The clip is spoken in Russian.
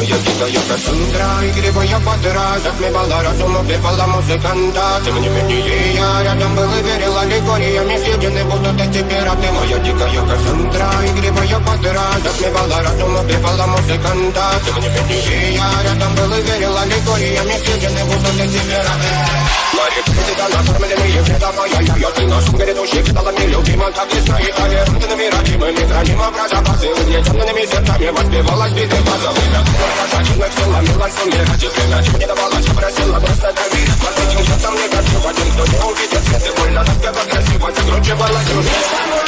Моя дикая Кассандра, игривая подра Затмевала разум, убивала музыканта Тем не менее я рядом был и верил Аллегориями съедены будут эти пираты Моя дикая Кассандра, игривая подра Затмевала разум, убивала музыканта Тем не менее я рядом был и верил Аллегориями съедены будут эти пираты Марик, ты да накормленные предавая я Я ты нашим грядущих сталами любима Как весна и толерантными родимыми Храним образа базы Угнетенными сердцами воспевалась биты казалось, он не хотел Иначе мне давалось, попросила просто дави Может быть, умчаться мне как один Кто не увидит. Все ты больно, так как красиво Закручивалась уже